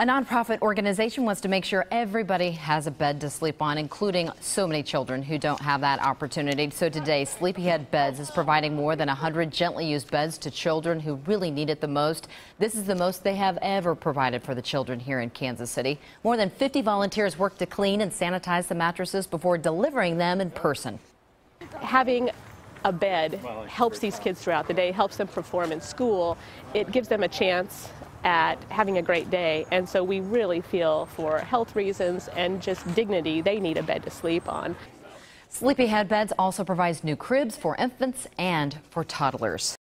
A nonprofit organization wants to make sure everybody has a bed to sleep on, including so many children who don't have that opportunity. So today, Sleepyhead Beds is providing more than 100 gently used beds to children who really need it the most. This is the most they have ever provided for the children here in Kansas City. More than 50 volunteers work to clean and sanitize the mattresses before delivering them in person. having a bed helps these kids throughout the day, helps them perform in school. It gives them a chance at having a great day. And so we really feel for health reasons and just dignity, they need a bed to sleep on. Sleepyhead Beds also provides new cribs for infants and for toddlers.